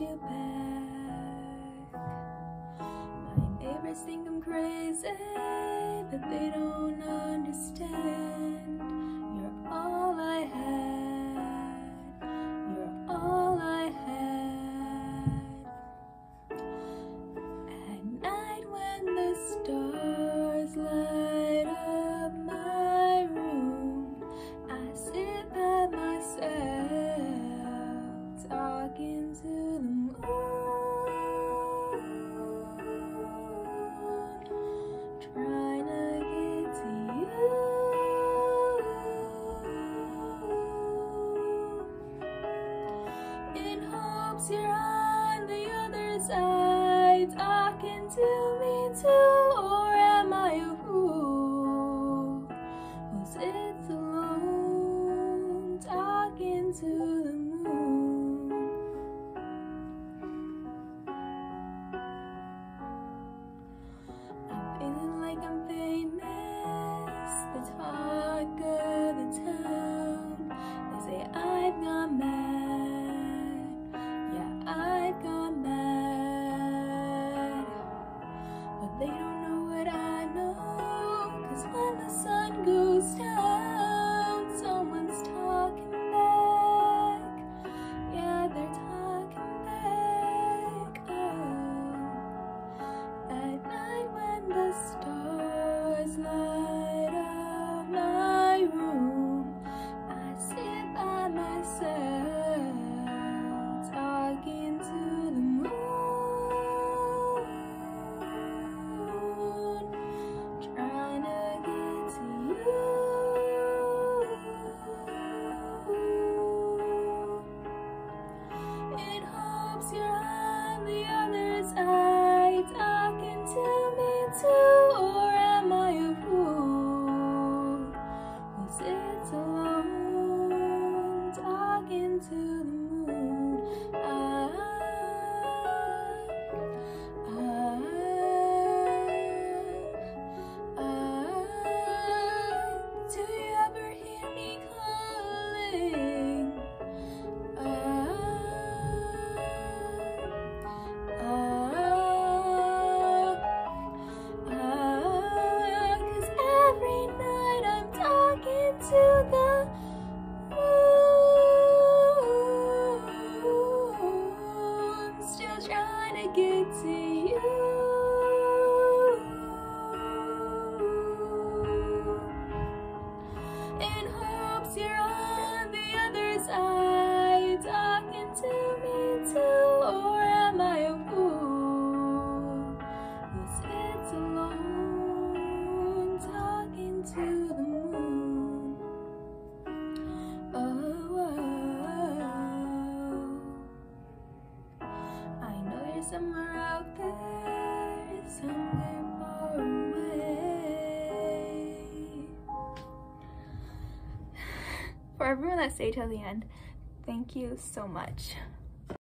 want you back. My neighbors think I'm crazy, but they don't understand. Once you're on the other side, talking to me too, or am I a fool? Was it alone talking to the moon? I'm feeling like I'm famous, the talk of the town. They say I've mad. They don't somewhere out there, somewhere far away. For everyone that stayed till the end, thank you so much.